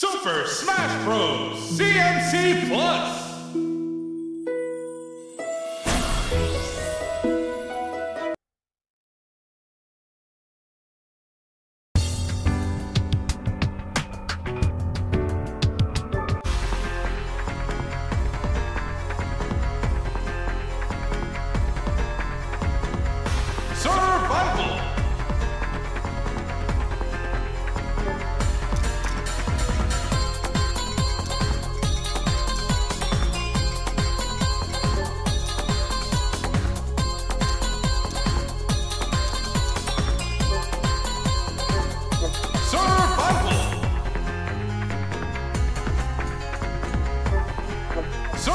Super Smash Bros. CNC Plus.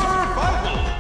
survival!